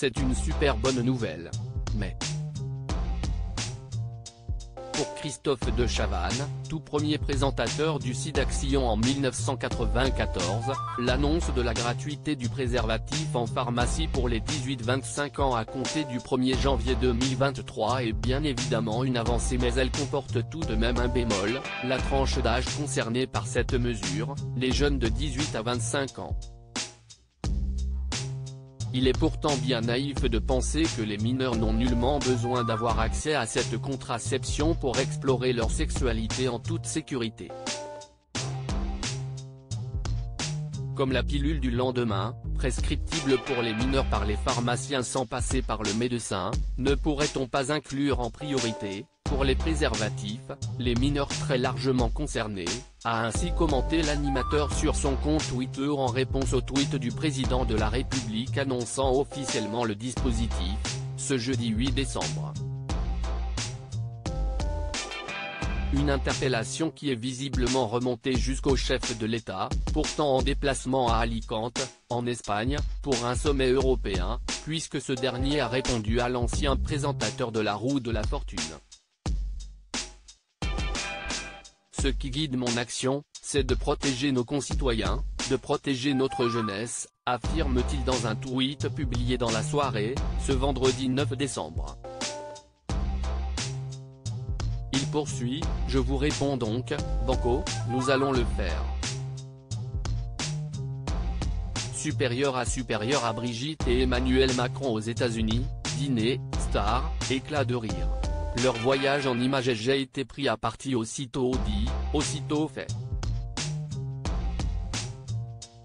C'est une super bonne nouvelle. Mais... Pour Christophe de Chavannes, tout premier présentateur du SIDAction en 1994, l'annonce de la gratuité du préservatif en pharmacie pour les 18-25 ans à compter du 1er janvier 2023 est bien évidemment une avancée mais elle comporte tout de même un bémol, la tranche d'âge concernée par cette mesure, les jeunes de 18 à 25 ans. Il est pourtant bien naïf de penser que les mineurs n'ont nullement besoin d'avoir accès à cette contraception pour explorer leur sexualité en toute sécurité. Comme la pilule du lendemain, prescriptible pour les mineurs par les pharmaciens sans passer par le médecin, ne pourrait-on pas inclure en priorité, pour les préservatifs, les mineurs très largement concernés, a ainsi commenté l'animateur sur son compte Twitter en réponse au tweet du président de la République annonçant officiellement le dispositif, ce jeudi 8 décembre. Une interpellation qui est visiblement remontée jusqu'au chef de l'État, pourtant en déplacement à Alicante, en Espagne, pour un sommet européen, puisque ce dernier a répondu à l'ancien présentateur de la roue de la fortune. Ce qui guide mon action, c'est de protéger nos concitoyens, de protéger notre jeunesse, affirme-t-il dans un tweet publié dans la soirée, ce vendredi 9 décembre. Il poursuit, je vous réponds donc, Banco, nous allons le faire. Supérieur à supérieur à Brigitte et Emmanuel Macron aux États-Unis, dîner, star, éclat de rire. Leur voyage en images j'ai été pris à partie aussitôt dit, aussitôt fait.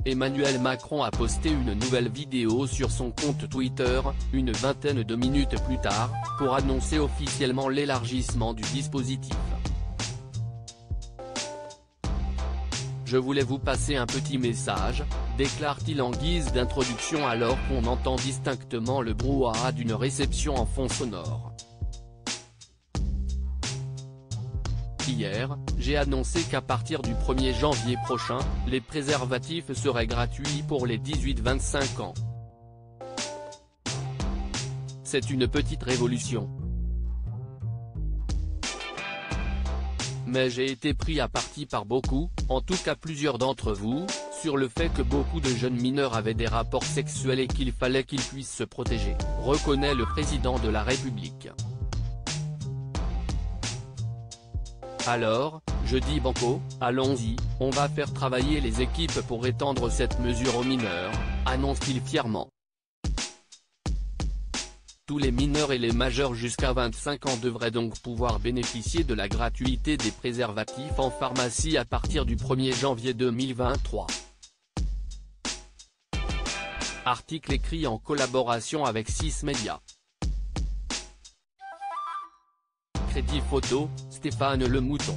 Emmanuel Macron a posté une nouvelle vidéo sur son compte Twitter, une vingtaine de minutes plus tard, pour annoncer officiellement l'élargissement du dispositif. Je voulais vous passer un petit message, déclare-t-il en guise d'introduction alors qu'on entend distinctement le brouhaha d'une réception en fond sonore. Hier, j'ai annoncé qu'à partir du 1er janvier prochain, les préservatifs seraient gratuits pour les 18-25 ans. C'est une petite révolution. Mais j'ai été pris à partie par beaucoup, en tout cas plusieurs d'entre vous, sur le fait que beaucoup de jeunes mineurs avaient des rapports sexuels et qu'il fallait qu'ils puissent se protéger, reconnaît le président de la République. Alors, je dis Banco, allons-y, on va faire travailler les équipes pour étendre cette mesure aux mineurs, annonce-t-il fièrement. Tous les mineurs et les majeurs jusqu'à 25 ans devraient donc pouvoir bénéficier de la gratuité des préservatifs en pharmacie à partir du 1er janvier 2023. Article écrit en collaboration avec 6 médias. Crédit photo, Stéphane Le Mouton.